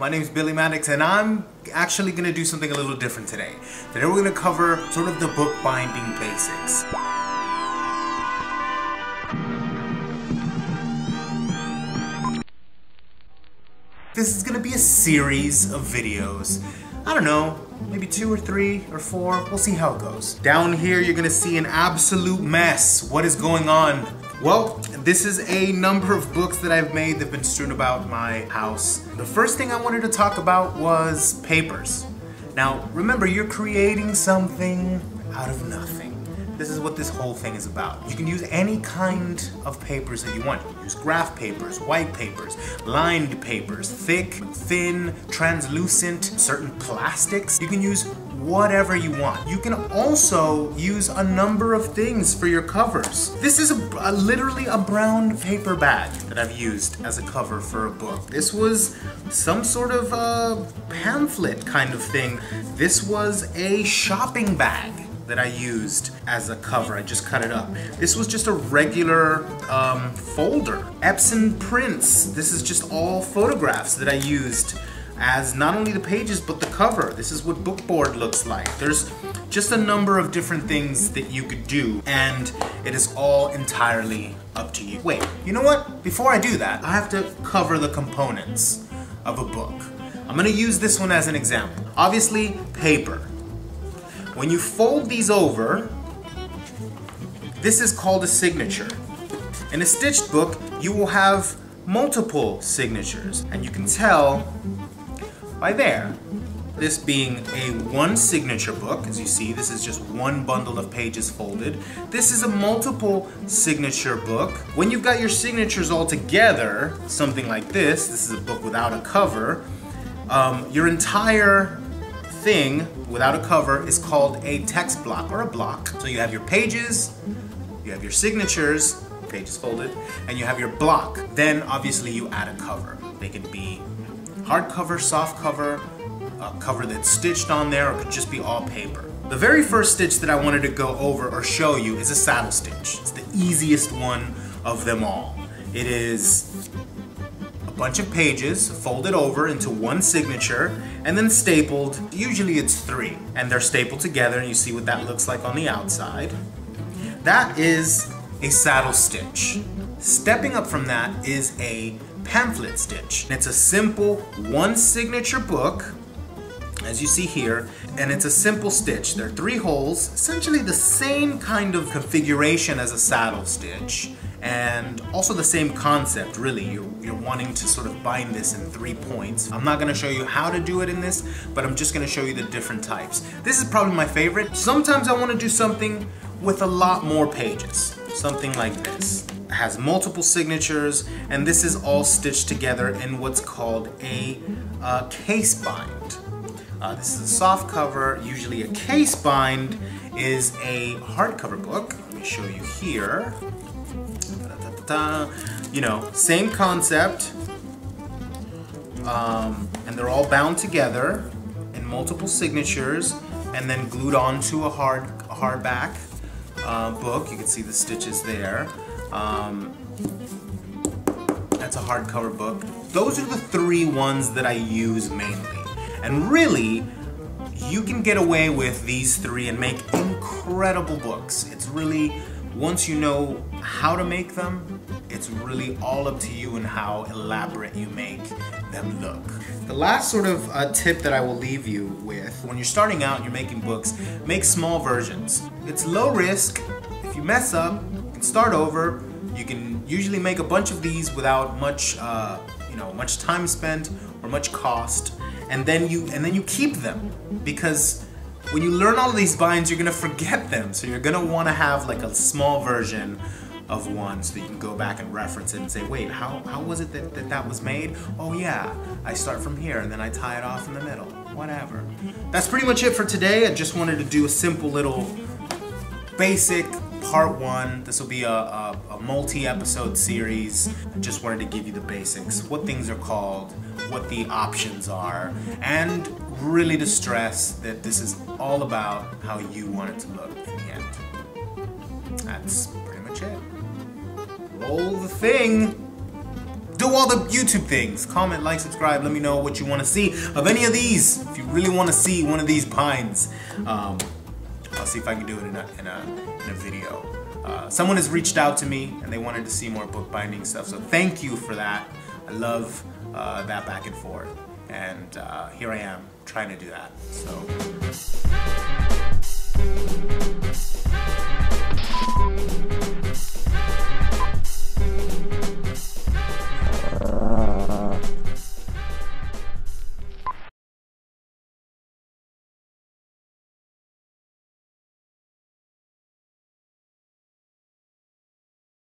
My name is Billi Maddox and I'm actually going to do something a little different today. Today we're going to cover sort of the bookbinding basics. This is going to be a series of videos. I don't know, maybe two or three or four. We'll see how it goes. Down here you're going to see an absolute mess. What is going on? Well, this is a number of books that I've made that have been strewn about my house. The first thing I wanted to talk about was papers. Now, remember, you're creating something out of nothing. This is what this whole thing is about. You can use any kind of papers that you want. You use graph papers, white papers, lined papers, thick, thin, translucent, certain plastics. You can use whatever you want. You can also use a number of things for your covers. This is a, a, literally a brown paper bag that I've used as a cover for a book. This was some sort of a pamphlet kind of thing. This was a shopping bag that I used as a cover. I just cut it up. This was just a regular um, folder. Epson prints. This is just all photographs that I used as not only the pages but the cover. This is what bookboard looks like. There's just a number of different things that you could do and it is all entirely up to you. Wait, you know what? Before I do that, I have to cover the components of a book. I'm gonna use this one as an example. Obviously, paper. When you fold these over, this is called a signature. In a stitched book, you will have multiple signatures, and you can tell by there. This being a one signature book, as you see, this is just one bundle of pages folded. This is a multiple signature book. When you've got your signatures all together, something like this, this is a book without a cover, um, your entire thing without a cover is called a text block or a block. So you have your pages, you have your signatures, pages folded, and you have your block. Then obviously you add a cover. They can be hardcover, soft cover, a cover that's stitched on there, or could just be all paper. The very first stitch that I wanted to go over or show you is a saddle stitch. It's the easiest one of them all. It is a bunch of pages folded over into one signature and then stapled. Usually it's three and they're stapled together and you see what that looks like on the outside. That is a saddle stitch. Stepping up from that is a pamphlet stitch. It's a simple one signature book, as you see here, and it's a simple stitch. There are three holes, essentially the same kind of configuration as a saddle stitch, and also the same concept, really. You're, you're wanting to sort of bind this in three points. I'm not gonna show you how to do it in this, but I'm just gonna show you the different types. This is probably my favorite. Sometimes I wanna do something with a lot more pages, something like this has multiple signatures, and this is all stitched together in what's called a uh, case bind. Uh, this is a soft cover. Usually a case bind is a hardcover book. Let me show you here. You know, same concept. Um, and they're all bound together in multiple signatures and then glued onto a hard hardback uh, book. You can see the stitches there. Um, that's a hardcover book. Those are the three ones that I use mainly. And really, you can get away with these three and make incredible books. It's really, once you know how to make them, it's really all up to you and how elaborate you make them look. The last sort of uh, tip that I will leave you with, when you're starting out you're making books, make small versions. It's low risk. If you mess up, you can start over. You can usually make a bunch of these without much, uh, you know, much time spent or much cost, and then you and then you keep them because when you learn all of these binds, you're gonna forget them. So you're gonna want to have like a small version of one so that you can go back and reference it and say, wait, how, how was it that, that that was made? Oh yeah, I start from here and then I tie it off in the middle. Whatever. That's pretty much it for today. I just wanted to do a simple little basic part one. This will be a, a, a multi-episode series. I just wanted to give you the basics, what things are called, what the options are, and really to stress that this is all about how you want it to look in the end. That's pretty much it. Roll the thing. Do all the YouTube things. Comment, like, subscribe. Let me know what you want to see of any of these. If you really want to see one of these binds, um, I'll see if I can do it in a, in a, in a video. Uh, someone has reached out to me and they wanted to see more bookbinding stuff. So thank you for that. I love uh, that back and forth. And uh, here I am trying to do that. So.